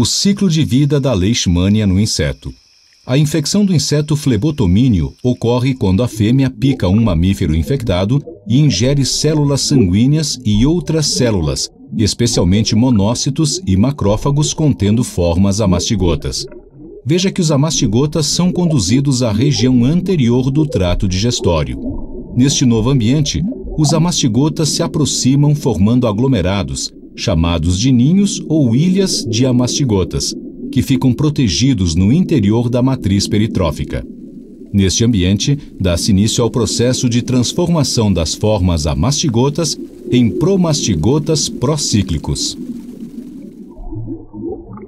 O ciclo de vida da leishmania no inseto. A infecção do inseto flebotomínio ocorre quando a fêmea pica um mamífero infectado e ingere células sanguíneas e outras células, especialmente monócitos e macrófagos contendo formas amastigotas. Veja que os amastigotas são conduzidos à região anterior do trato digestório. Neste novo ambiente, os amastigotas se aproximam formando aglomerados, chamados de ninhos ou ilhas de amastigotas, que ficam protegidos no interior da matriz peritrófica. Neste ambiente, dá-se início ao processo de transformação das formas amastigotas em promastigotas procíclicos.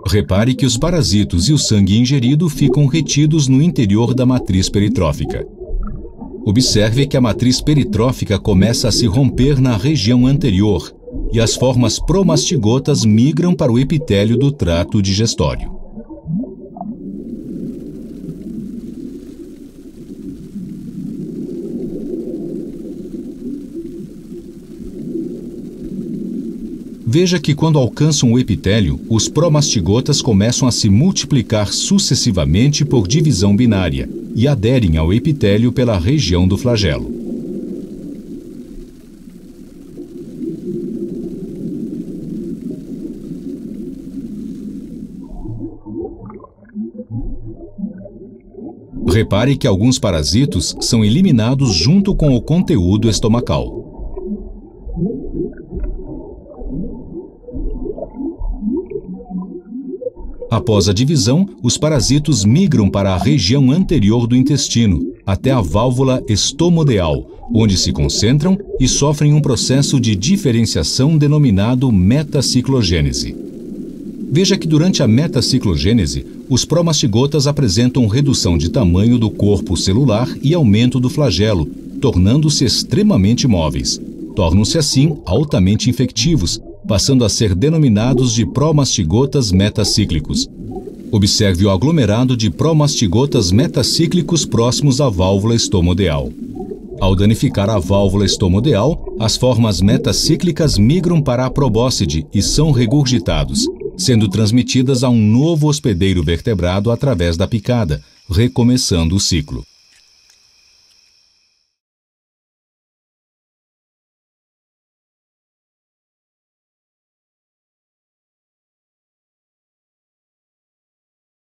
Repare que os parasitos e o sangue ingerido ficam retidos no interior da matriz peritrófica. Observe que a matriz peritrófica começa a se romper na região anterior, e as formas promastigotas migram para o epitélio do trato digestório. Veja que quando alcançam o epitélio, os promastigotas começam a se multiplicar sucessivamente por divisão binária e aderem ao epitélio pela região do flagelo. Repare que alguns parasitos são eliminados junto com o conteúdo estomacal. Após a divisão, os parasitos migram para a região anterior do intestino, até a válvula estomodeal, onde se concentram e sofrem um processo de diferenciação denominado metaciclogênese. Veja que durante a metaciclogênese, os promastigotas apresentam redução de tamanho do corpo celular e aumento do flagelo, tornando-se extremamente móveis. Tornam-se assim altamente infectivos, passando a ser denominados de promastigotas metacíclicos. Observe o aglomerado de promastigotas metacíclicos próximos à válvula estomodeal. Ao danificar a válvula estomodeal, as formas metacíclicas migram para a probóscide e são regurgitados, sendo transmitidas a um novo hospedeiro vertebrado através da picada, recomeçando o ciclo.